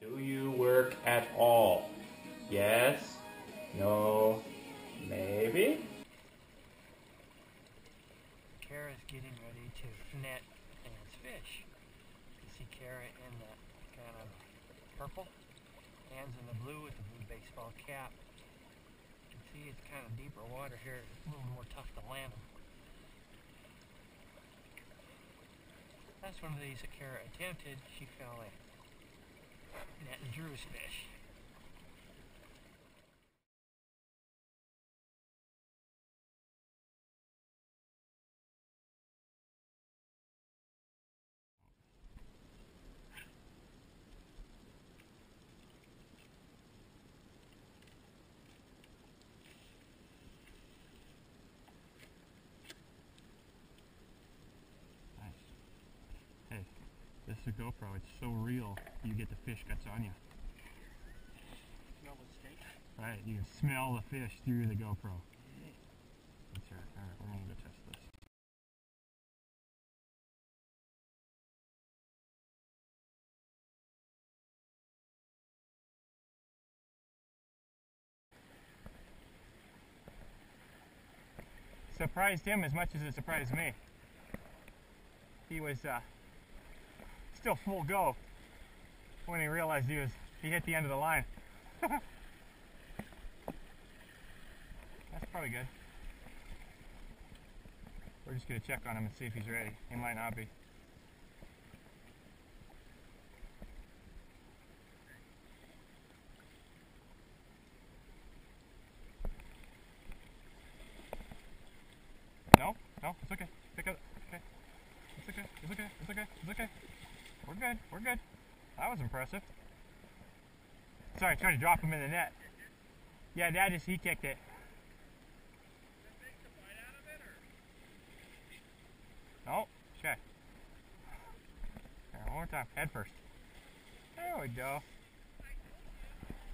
Do you work at all? Yes? No? Maybe? Kara's getting ready to net Ann's fish. You see Kara in the kind of purple, Ann's in the blue with the blue baseball cap. You can see it's kind of deeper water here, it's a little more tough to land them. That's one of these that Kara attempted, she fell in. Netting Drew's fish. Hey, this is a GoPro. It's so real. You get the fish guts on you. The? Right, you can smell the fish through the GoPro. That's right. All right, we're gonna go test this. Surprised him as much as it surprised me. He was uh, still full go when he realized he was he hit the end of the line. That's probably good. We're just gonna check on him and see if he's ready. He might not be. No, no, it's okay. Pick up. Okay. It's okay. It's okay. It's okay. It's okay. We're good. We're good. That was impressive. Sorry, trying to drop him in the net. Yeah, Dad just he kicked it. No, okay. Here, one more time, head first. There we go.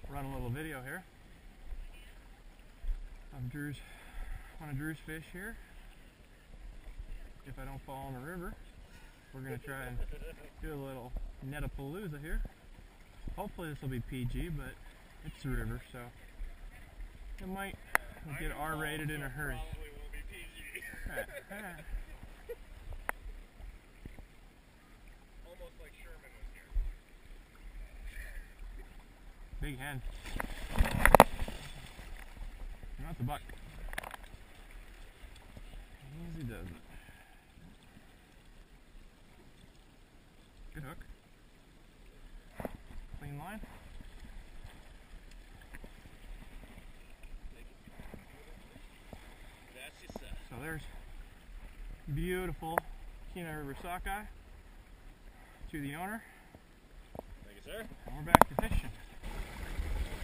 Run a little video here of Drew's one of Drew's fish here. If I don't fall in the river, we're gonna try and do a little netapalooza here. Hopefully this will be PG, but it's the river, so it might get R-rated in a hurry. Right, right. Almost like Sherman. Big hen. Not the buck. Easy does it. Good hook. Clean line. That's just uh, So there's beautiful Kenai River sockeye to the owner, thank you, sir. and we're back to fishing.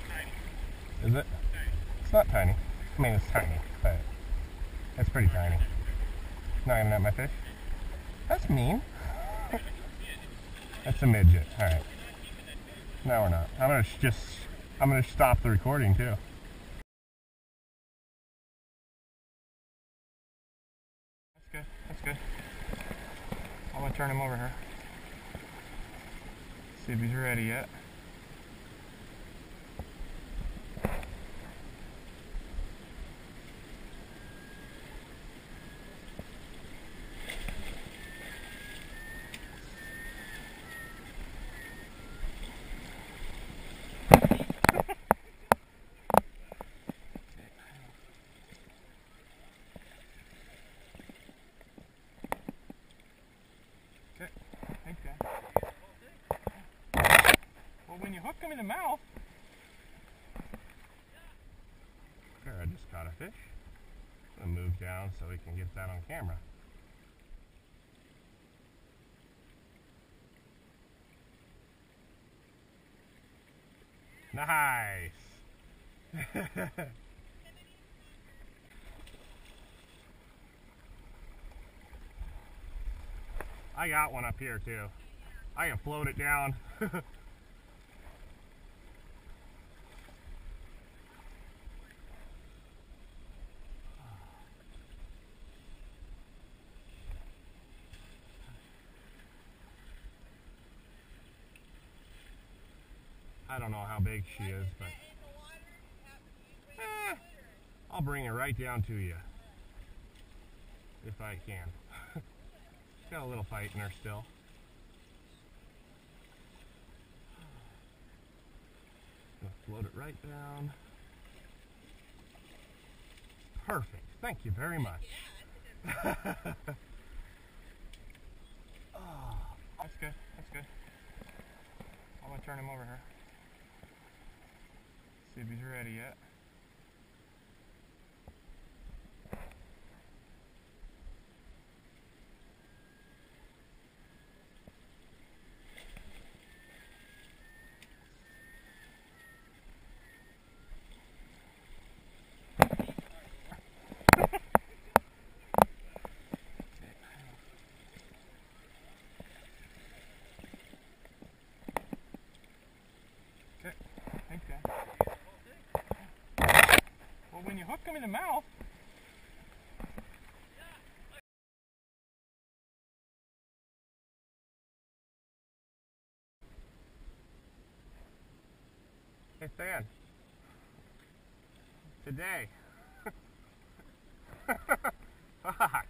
Tiny. Is it? It's not tiny. I mean, it's tiny, but it's pretty tiny. Not gonna net my fish. That's mean. That's a midget. All right. No, we're not. I'm gonna just. I'm gonna stop the recording too. Good. That's good. I'm gonna turn him over here. See if he's ready yet. Okay. Thanks, guys. Well, when you hook him in the mouth. Here, I just caught a fish. I'm gonna move down so we can get that on camera. Nice. I got one up here too. I can float it down. I don't know how big she is, but eh, I'll bring her right down to you if I can. She's got a little fight in her still. Gonna float it right down. Perfect. Thank you very much. oh, that's good. That's good. I'm gonna turn him over here. He's ready yet. Thanks, Dad. Well, when you hook them in the mouth. Hey, Stan. Today. Fuck.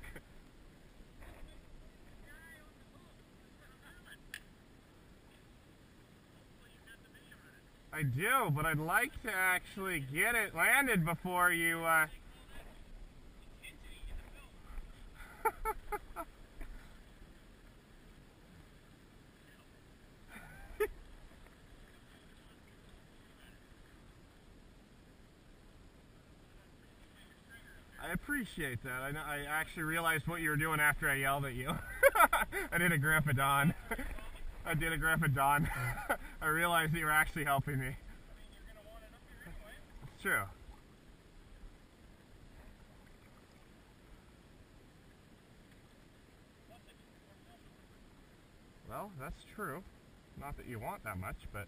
I do, but I'd like to actually get it landed before you, uh... I appreciate that. I, know, I actually realized what you were doing after I yelled at you. I did a Grandpa Don. I did a Grandpa Don. I realized you were actually helping me. It's true. Well, that's true. Not that you want that much, but.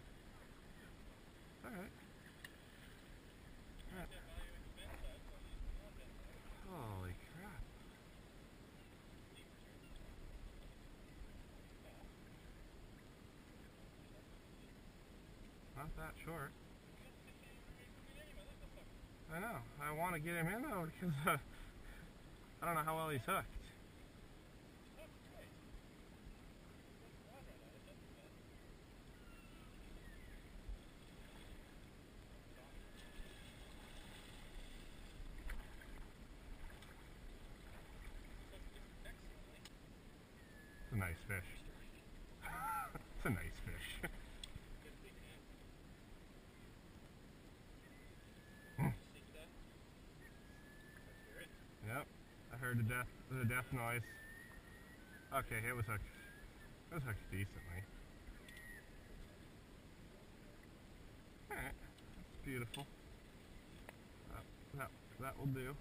Alright. That short. I know. I want to get him in though because uh, I don't know how well he's hooked. It's a nice fish. it's a nice fish. Heard the death the death noise. Okay, it was hooked. It was hooked decently. Alright, that's beautiful. That, that, that will do.